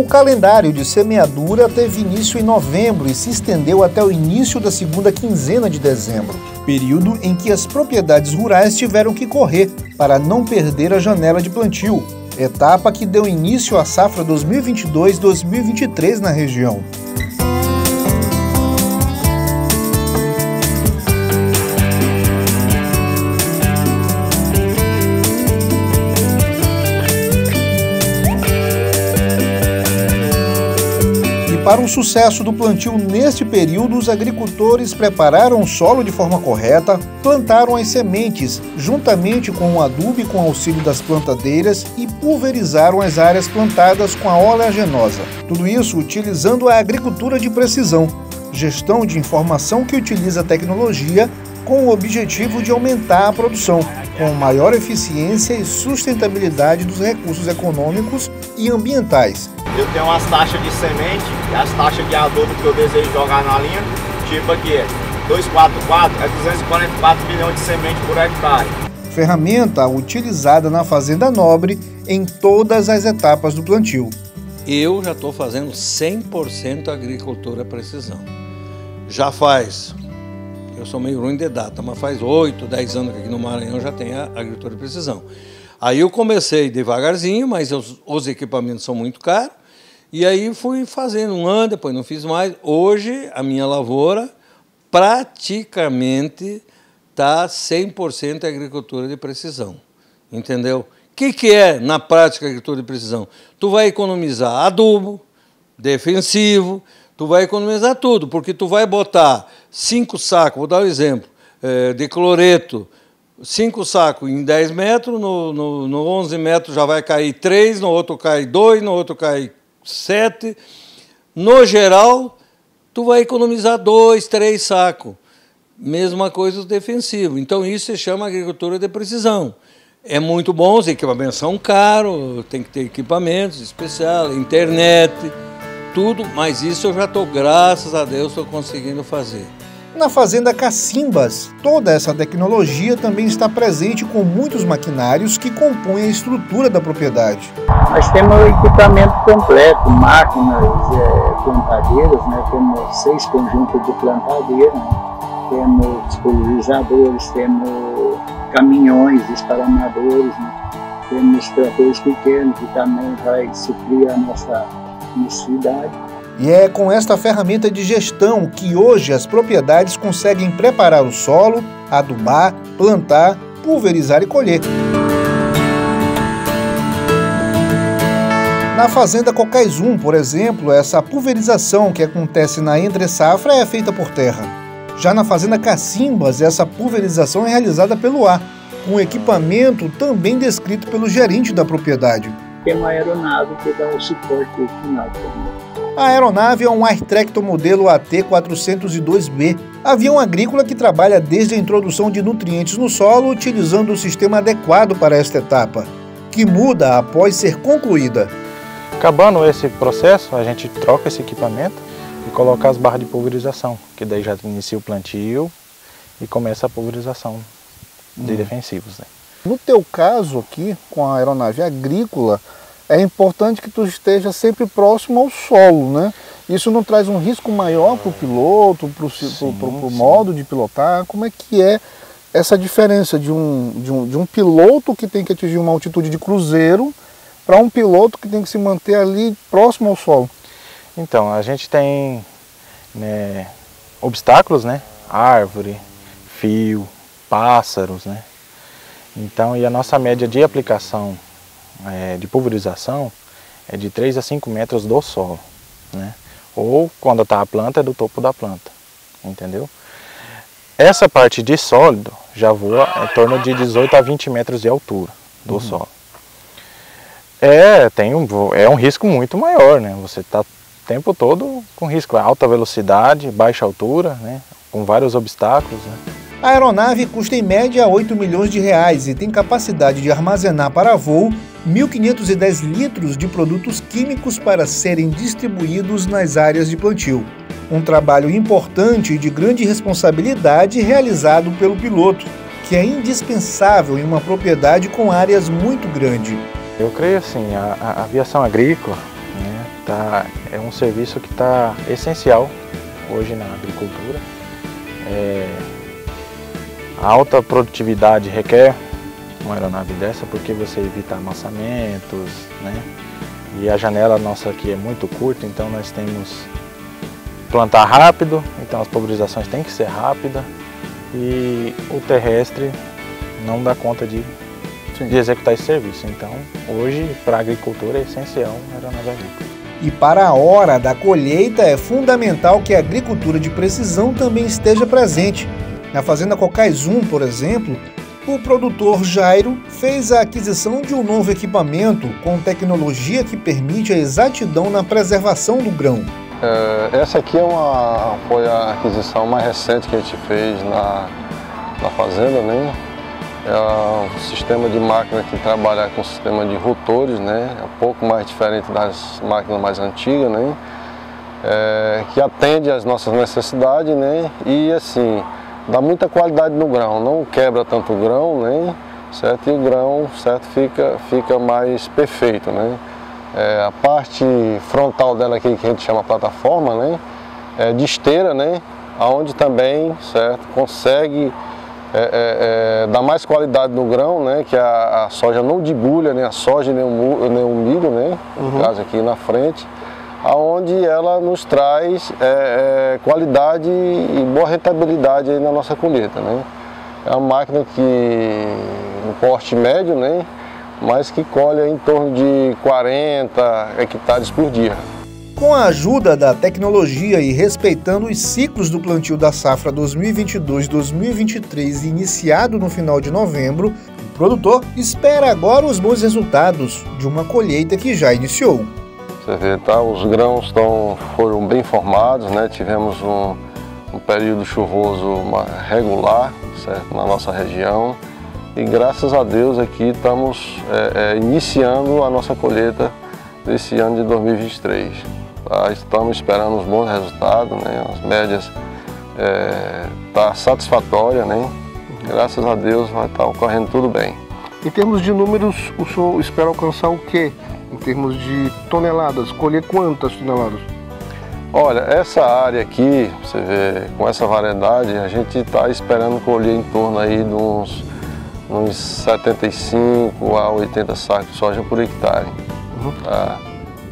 O calendário de semeadura teve início em novembro e se estendeu até o início da segunda quinzena de dezembro, período em que as propriedades rurais tiveram que correr para não perder a janela de plantio, etapa que deu início à safra 2022-2023 na região. Para o sucesso do plantio neste período, os agricultores prepararam o solo de forma correta, plantaram as sementes juntamente com o adubo e com auxílio das plantadeiras e pulverizaram as áreas plantadas com a oleaginosa. Tudo isso utilizando a agricultura de precisão, gestão de informação que utiliza tecnologia com o objetivo de aumentar a produção, com maior eficiência e sustentabilidade dos recursos econômicos e ambientais eu tenho as taxas de semente e as taxas de adubo que eu desejo jogar na linha, tipo aqui, 244 é 244 milhões de semente por hectare. Ferramenta utilizada na Fazenda Nobre em todas as etapas do plantio. Eu já estou fazendo 100% agricultura precisão. Já faz, eu sou meio ruim de data, mas faz 8, 10 anos que aqui no Maranhão já tem a agricultura de precisão. Aí eu comecei devagarzinho, mas os, os equipamentos são muito caros. E aí fui fazendo um ano, depois não fiz mais. Hoje, a minha lavoura praticamente está 100% agricultura de precisão. Entendeu? O que, que é, na prática, agricultura de precisão? Tu vai economizar adubo, defensivo, tu vai economizar tudo, porque tu vai botar cinco sacos, vou dar um exemplo, é, de cloreto, cinco sacos em 10 metros, no, no, no 11 metros já vai cair três, no outro cai dois, no outro cai sete. No geral, tu vai economizar dois, três sacos. Mesma coisa os defensivos. Então isso se chama agricultura de precisão. É muito bom, os equipamentos são caros, tem que ter equipamentos especiais, internet, tudo, mas isso eu já estou, graças a Deus, estou conseguindo fazer. Na fazenda Cacimbas, toda essa tecnologia também está presente com muitos maquinários que compõem a estrutura da propriedade. Nós temos equipamento completo, máquinas, é, plantadeiras, né? temos seis conjuntos de plantadeira, né? temos pulverizadores, temos caminhões, esparamadores, né? temos tratores pequenos que também vai suprir a nossa necessidade. E é com esta ferramenta de gestão que hoje as propriedades conseguem preparar o solo, adubar, plantar, pulverizar e colher. Na fazenda Cocais 1, por exemplo, essa pulverização que acontece na entre-safra é feita por terra. Já na fazenda Cacimbas, essa pulverização é realizada pelo ar, com equipamento também descrito pelo gerente da propriedade. Tem uma aeronave que dá o suporte final. A aeronave é um Airtractor modelo AT-402B, avião agrícola que trabalha desde a introdução de nutrientes no solo utilizando o sistema adequado para esta etapa, que muda após ser concluída. Acabando esse processo, a gente troca esse equipamento e coloca as barras de pulverização, que daí já inicia o plantio e começa a pulverização de hum. defensivos. Né? No teu caso aqui, com a aeronave agrícola, é importante que tu esteja sempre próximo ao solo, né? Isso não traz um risco maior para o piloto, para o modo de pilotar? Como é que é essa diferença de um, de, um, de um piloto que tem que atingir uma altitude de cruzeiro para um piloto que tem que se manter ali próximo ao solo? Então, a gente tem né, obstáculos, né? Árvore, fio, pássaros, né? Então, e a nossa média de aplicação é, de pulverização é de 3 a 5 metros do solo, né? Ou quando está a planta é do topo da planta, entendeu? Essa parte de sólido já voa em torno de 18 a 20 metros de altura do uhum. solo. É, tem um, é um risco muito maior, né? Você está o tempo todo com risco, alta velocidade, baixa altura, né? Com vários obstáculos, né? A aeronave custa em média 8 milhões de reais e tem capacidade de armazenar para voo 1.510 litros de produtos químicos para serem distribuídos nas áreas de plantio. Um trabalho importante e de grande responsabilidade realizado pelo piloto, que é indispensável em uma propriedade com áreas muito grandes. Eu creio assim, a, a aviação agrícola, né, tá, é um serviço que está essencial hoje na agricultura. É, a alta produtividade requer uma aeronave dessa porque você evita amassamentos, né? E a janela nossa aqui é muito curta, então nós temos plantar rápido, então as pulverizações têm que ser rápidas e o terrestre não dá conta de, de executar esse serviço. Então, hoje, para a agricultura é essencial a aeronave agrícola. E para a hora da colheita é fundamental que a agricultura de precisão também esteja presente. Na Fazenda Cocais 1, por exemplo, o produtor Jairo fez a aquisição de um novo equipamento com tecnologia que permite a exatidão na preservação do grão. É, essa aqui é uma, foi a aquisição mais recente que a gente fez na, na fazenda, né? É um sistema de máquina que trabalha com sistema de rotores, né? É um pouco mais diferente das máquinas mais antigas, né? É, que atende às nossas necessidades, né? E assim, dá muita qualidade no grão, não quebra tanto o grão, né? Certo? E o grão, certo, fica, fica mais perfeito, né? É, a parte frontal dela aqui, que a gente chama plataforma, né? É de esteira, né? Onde também, certo, consegue é, é, é, dar mais qualidade no grão, né? Que a, a soja não debulha, nem a soja, nem o, nem o milho, né? No uhum. caso aqui na frente aonde ela nos traz é, é, qualidade e boa rentabilidade na nossa colheita. Né? É uma máquina que no porte médio, né? mas que colhe em torno de 40 hectares por dia. Com a ajuda da tecnologia e respeitando os ciclos do plantio da safra 2022-2023 iniciado no final de novembro, o produtor espera agora os bons resultados de uma colheita que já iniciou. Você vê, tá? Os grãos tão, foram bem formados, né? Tivemos um, um período chuvoso regular, certo? Na nossa região. E graças a Deus aqui estamos é, é, iniciando a nossa colheita desse ano de 2023. Tá? Estamos esperando os bons resultados, né? As médias estão é, tá satisfatória, né? Graças a Deus vai estar tá ocorrendo tudo bem. Em termos de números, o senhor espera alcançar o quê? Em termos de toneladas, colher quantas toneladas? Olha, essa área aqui, você vê, com essa variedade, a gente está esperando colher em torno aí de uns, uns 75 a 80 sacos de soja por hectare. Uhum. Tá?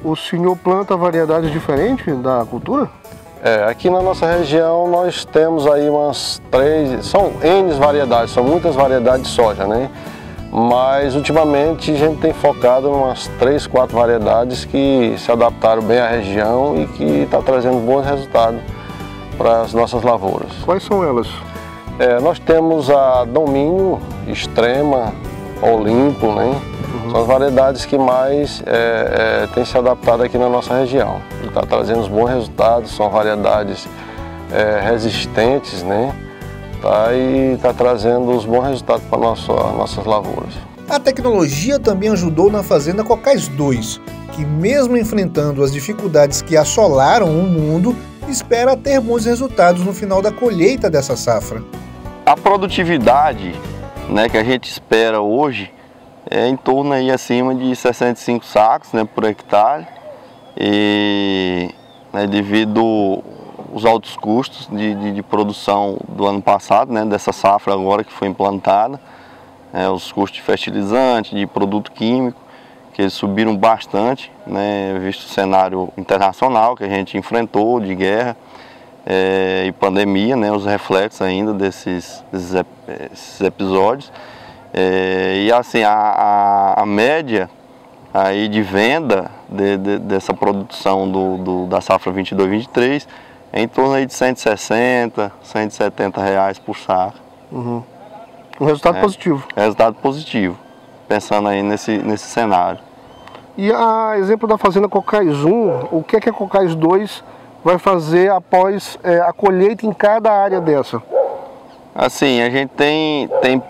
O senhor planta variedades diferentes da cultura? É, aqui na nossa região nós temos aí umas três, são N variedades, são muitas variedades de soja, né? Mas ultimamente a gente tem focado em umas três, quatro variedades que se adaptaram bem à região e que está trazendo bons resultados para as nossas lavouras. Quais são elas? É, nós temos a Domínio, Extrema, Olimpo, né? Uhum. São as variedades que mais é, é, têm se adaptado aqui na nossa região. Está trazendo bons resultados, são variedades é, resistentes, né? Tá? e está trazendo os bons resultados para nossa, nossas lavouras. A tecnologia também ajudou na Fazenda Cocais 2, que mesmo enfrentando as dificuldades que assolaram o mundo, espera ter bons resultados no final da colheita dessa safra. A produtividade né, que a gente espera hoje é em torno aí acima de 65 sacos né, por hectare e né, devido os altos custos de, de, de, produção do ano passado, né, dessa safra agora que foi implantada, é, os custos de fertilizante, de produto químico, que eles subiram bastante, né, visto o cenário internacional que a gente enfrentou de guerra é, e pandemia, né, os reflexos ainda desses, desses esses episódios. É, e assim, a, a, a, média aí de venda de, de, dessa produção do, do, da safra 22-23 em torno aí de 160, 170 reais por saco. Uhum. Um resultado é, positivo. Resultado positivo, pensando aí nesse, nesse cenário. E a exemplo da fazenda Cocais 1, o que é que a Cocais 2 vai fazer após é, a colheita em cada área dessa? Assim, a gente tem, tem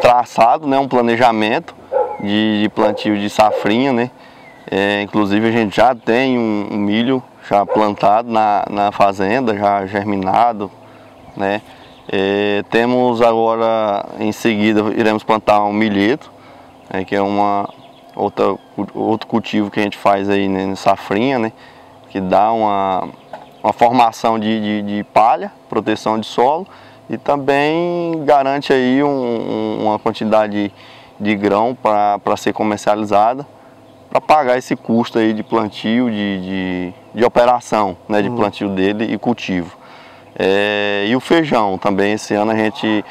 traçado né, um planejamento de, de plantio de safrinha, né? É, inclusive a gente já tem um, um milho já plantado na, na fazenda, já germinado, né? É, temos agora, em seguida, iremos plantar um milheto, né, que é uma outra, outro cultivo que a gente faz aí né, safrinha, né? que dá uma, uma formação de, de, de palha, proteção de solo e também garante aí um, uma quantidade de grão para ser comercializada para pagar esse custo aí de plantio, de, de, de operação, né, de uhum. plantio dele e cultivo. É, e o feijão também, esse ano a gente,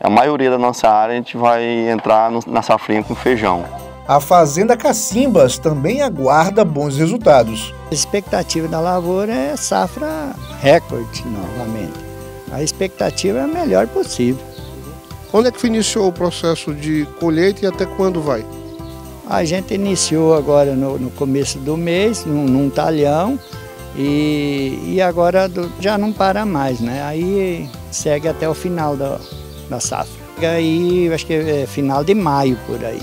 a maioria da nossa área a gente vai entrar no, na safrinha com feijão. A Fazenda Cacimbas também aguarda bons resultados. A expectativa da lavoura é safra recorde novamente. A expectativa é a melhor possível. Quando é que iniciou o processo de colheita e até quando vai? A gente iniciou agora no, no começo do mês, num, num talhão, e, e agora do, já não para mais, né? Aí segue até o final da, da safra. Aí acho que é final de maio por aí.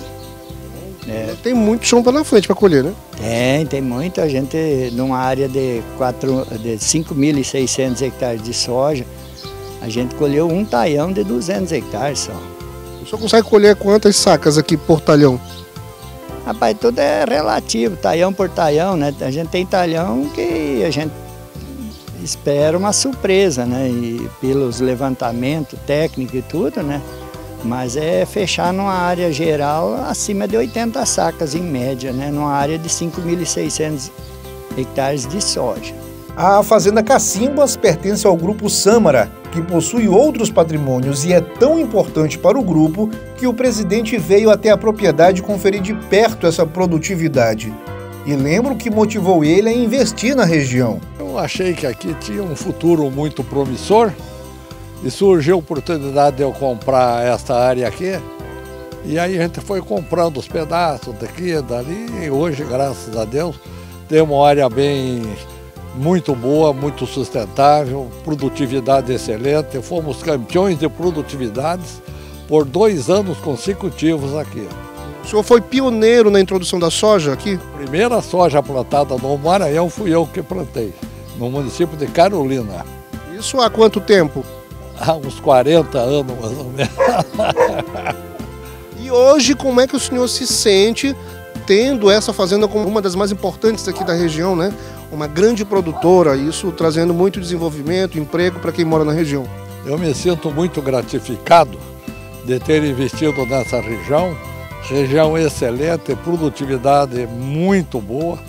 É. Tem muito chão pela frente para colher, né? Tem, tem muita gente numa área de, de 5.600 hectares de soja. A gente colheu um talhão de 200 hectares só. O senhor consegue colher quantas sacas aqui por talhão? Rapaz, tudo é relativo, talhão por talhão, né? A gente tem talhão que a gente espera uma surpresa, né? E pelos levantamentos técnicos e tudo, né? Mas é fechar numa área geral acima de 80 sacas em média, né? Numa área de 5.600 hectares de soja. A Fazenda Cacimbas pertence ao grupo Sâmara, que possui outros patrimônios e é tão importante para o grupo que o presidente veio até a propriedade conferir de perto essa produtividade. E lembro que motivou ele a investir na região. Eu achei que aqui tinha um futuro muito promissor e surgiu a oportunidade de eu comprar esta área aqui. E aí a gente foi comprando os pedaços daqui, dali, e hoje, graças a Deus, tem uma área bem muito boa, muito sustentável, produtividade excelente. Fomos campeões de produtividades por dois anos consecutivos aqui. O senhor foi pioneiro na introdução da soja aqui? Primeira soja plantada no Maranhão fui eu que plantei, no município de Carolina. Isso há quanto tempo? Há uns 40 anos, mais ou menos. e hoje, como é que o senhor se sente tendo essa fazenda como uma das mais importantes aqui da região, né? uma grande produtora, isso trazendo muito desenvolvimento, emprego para quem mora na região. Eu me sinto muito gratificado de ter investido nessa região, região excelente, produtividade muito boa.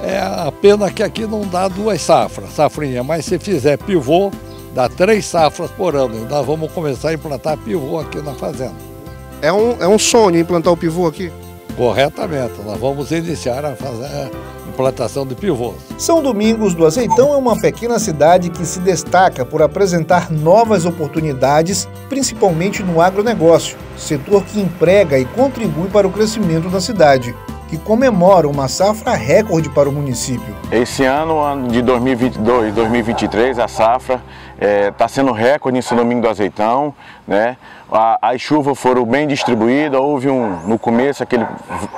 É a pena que aqui não dá duas safras, safrinha, mas se fizer pivô, dá três safras por ano. Nós vamos começar a implantar pivô aqui na fazenda. É um, é um sonho implantar o pivô aqui? Corretamente, nós vamos iniciar a fazer implantação de pivôs. São Domingos do Azeitão é uma pequena cidade que se destaca por apresentar novas oportunidades, principalmente no agronegócio, setor que emprega e contribui para o crescimento da cidade que comemora uma safra recorde para o município. Esse ano, ano de 2022 2023, a safra está é, tá sendo recorde em São Domingo do Azeitão, né? As chuvas foram bem distribuídas, houve um, no começo aquele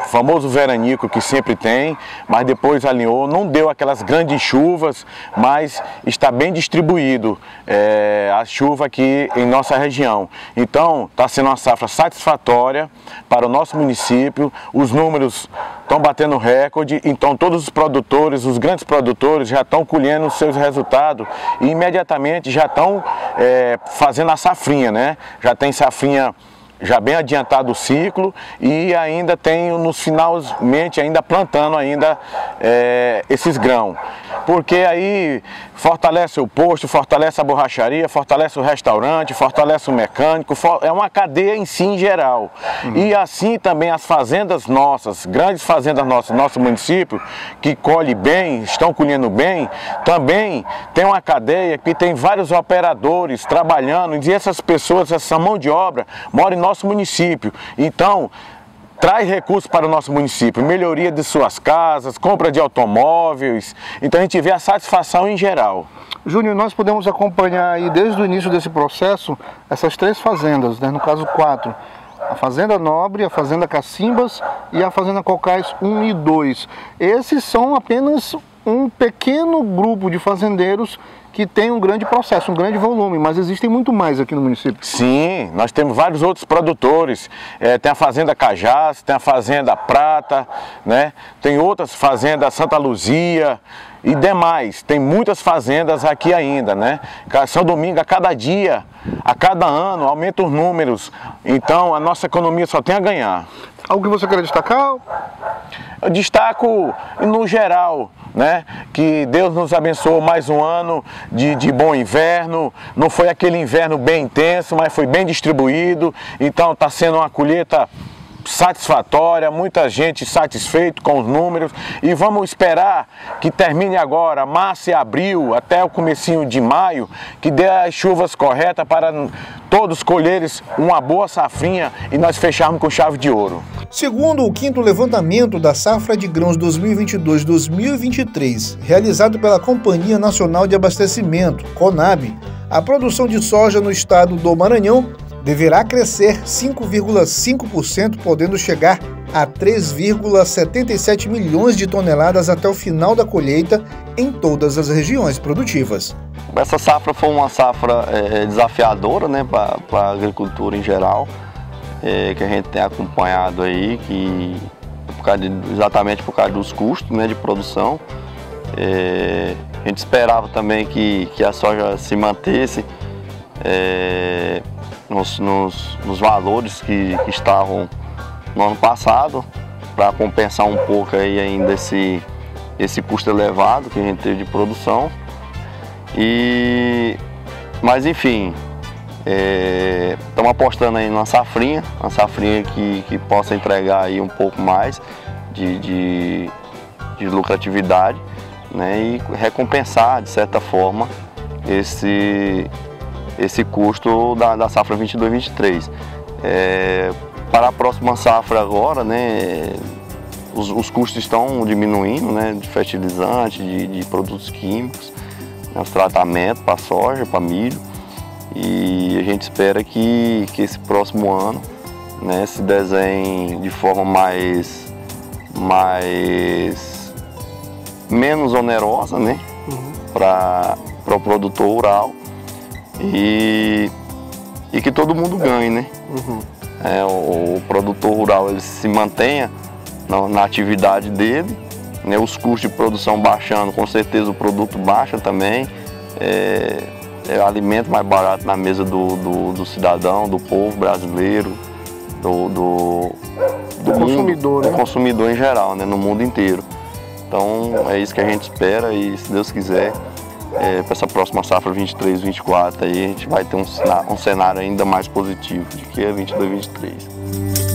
famoso veranico que sempre tem, mas depois alinhou, não deu aquelas grandes chuvas, mas está bem distribuído é, a chuva aqui em nossa região. Então, está sendo uma safra satisfatória para o nosso município, os números estão batendo recorde, então todos os produtores, os grandes produtores já estão colhendo seus resultados e imediatamente já estão é, fazendo a safrinha, né? Já tem safrinha já bem adiantado o ciclo e ainda tem nos finalmente ainda plantando ainda é, esses grãos. Porque aí fortalece o posto, fortalece a borracharia, fortalece o restaurante, fortalece o mecânico, é uma cadeia em si em geral. Uhum. E assim também as fazendas nossas, grandes fazendas nossas, nosso município, que colhe bem, estão colhendo bem, também tem uma cadeia que tem vários operadores trabalhando e essas pessoas, essa mão de obra, mora em nosso município. Então, traz recursos para o nosso município, melhoria de suas casas, compra de automóveis, então a gente vê a satisfação em geral. Júnior, nós podemos acompanhar aí desde o início desse processo essas três fazendas, né? no caso quatro. A Fazenda Nobre, a Fazenda Cacimbas e a Fazenda Cocais 1 e 2. Esses são apenas um pequeno grupo de fazendeiros que tem um grande processo, um grande volume, mas existem muito mais aqui no município. Sim, nós temos vários outros produtores. É, tem a Fazenda Cajás, tem a Fazenda Prata, né? tem outras fazendas Santa Luzia e demais. Tem muitas fazendas aqui ainda, né? São Domingo, a cada dia, a cada ano, aumenta os números. Então a nossa economia só tem a ganhar. Algo que você quer destacar? Eu destaco no geral, né? Que Deus nos abençoou mais um ano de, de bom inverno. Não foi aquele inverno bem intenso, mas foi bem distribuído. Então está sendo uma colheita satisfatória, muita gente satisfeito com os números e vamos esperar que termine agora, março e abril, até o comecinho de maio, que dê as chuvas corretas para todos colherem uma boa safrinha e nós fecharmos com chave de ouro. Segundo o quinto levantamento da safra de grãos 2022-2023, realizado pela Companhia Nacional de Abastecimento, CONAB, a produção de soja no estado do Maranhão deverá crescer 5,5%, podendo chegar a 3,77 milhões de toneladas até o final da colheita em todas as regiões produtivas. Essa safra foi uma safra é, desafiadora né, para a agricultura em geral, é, que a gente tem acompanhado aí, que por de, exatamente por causa dos custos né, de produção. É, a gente esperava também que, que a soja se mantesse. É, nos, nos, nos valores que, que, estavam no ano passado, para compensar um pouco aí ainda esse, esse custo elevado que a gente teve de produção. E, mas enfim, estamos é, apostando aí numa safrinha, uma safrinha que, que possa entregar aí um pouco mais de, de, de lucratividade né, e recompensar de certa forma esse, esse custo da, da safra 22-23. É, para a próxima safra agora, né, os, os, custos estão diminuindo, né, de fertilizante, de, de produtos químicos, né, os tratamentos para soja, para milho, e a gente espera que, que esse próximo ano né, se desenhe de forma mais, mais menos onerosa né, uhum. para o produtor rural e, e que todo mundo ganhe, né? Uhum. É, o, o, produtor rural ele se mantenha na, na atividade dele, né? os custos de produção baixando, com certeza o produto baixa também. É, é alimento mais barato na mesa do, do, do cidadão, do povo brasileiro, do, do, do consumidor, mundo, né? do consumidor em geral, né? no mundo inteiro. Então é isso que a gente espera e se Deus quiser é, para essa próxima safra 23, 24 aí a gente vai ter um, um cenário ainda mais positivo do que a 22, 23.